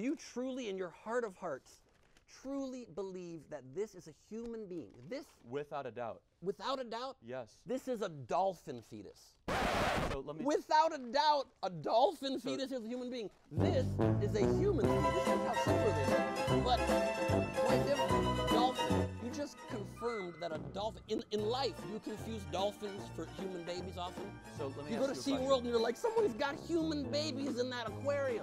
Do you truly, in your heart of hearts, truly believe that this is a human being? This, Without a doubt. without a doubt, Yes. this is a dolphin fetus. So let me. Without a doubt, a dolphin fetus is a human being. This is a human fetus. Look how similar they are. But quite different. Dolphin. You just confirmed that a dolphin, in, in life, you confuse dolphins for human babies often. so let me You ask go to. SeaWorld and you're like, someone's got human babies in that aquarium.